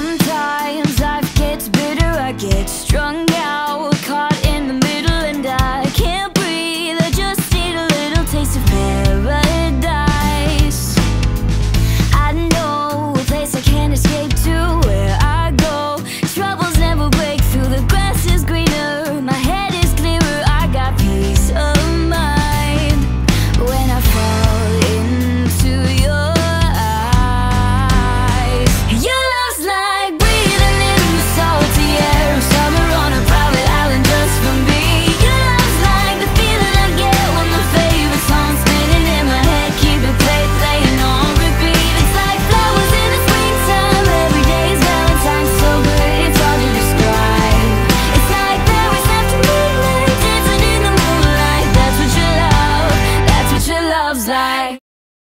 Sometimes life gets bitter, I get strung out